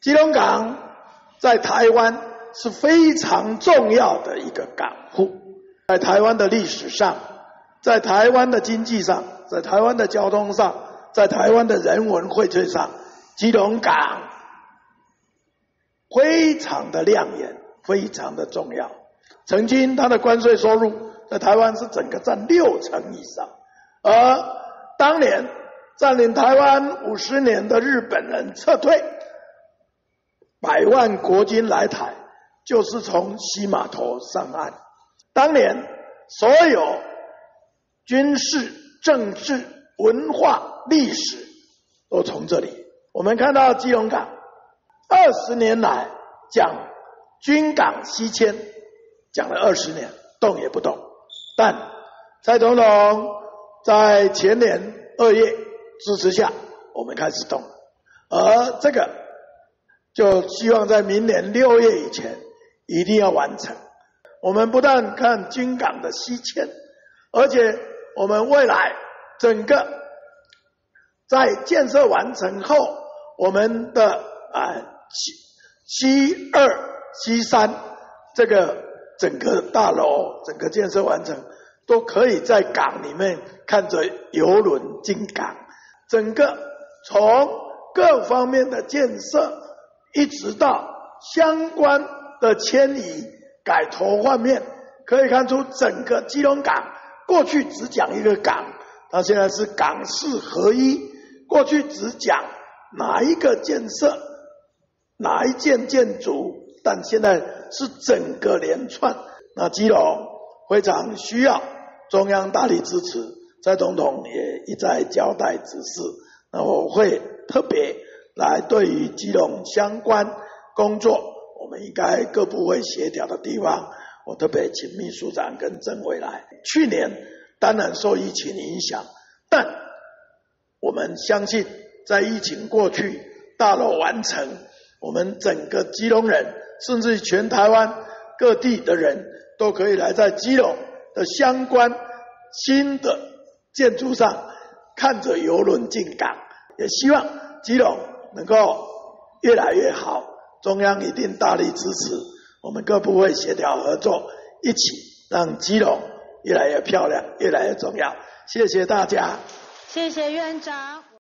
基隆港在台湾是非常重要的一个港户，在台湾的历史上，在台湾的经济上，在台湾的交通上，在台湾的人文荟萃上，基隆港非常的亮眼，非常的重要。曾经它的关税收入在台湾是整个占六成以上，而当年占领台湾五十年的日本人撤退。百万国军来台，就是从西码头上岸。当年所有军事、政治、文化、历史都从这里。我们看到基隆港二十年来讲军港西迁，讲了二十年，动也不动。但蔡总统在前年二月支持下，我们开始动，而这个。就希望在明年六月以前一定要完成。我们不但看军港的西迁，而且我们未来整个在建设完成后，我们的啊西西二西三这个整个大楼整个建设完成，都可以在港里面看着游轮进港，整个从各方面的建设。一直到相关的迁移、改头换面，可以看出整个基隆港过去只讲一个港，它现在是港市合一。过去只讲哪一个建设、哪一件建筑，但现在是整个连串。那基隆非常需要中央大力支持，蔡总统也一再交代指示，那我会特别。来，对于基隆相关工作，我们应该各部会协调的地方，我特别请秘书长跟政委来。去年当然受疫情影响，但我们相信，在疫情过去，大楼完成，我们整个基隆人，甚至全台湾各地的人都可以来在基隆的相关新的建筑上看着游轮进港，也希望基隆。能够越来越好，中央一定大力支持，我们各部会协调合作，一起让基隆越来越漂亮，越来越重要。谢谢大家，谢谢院长。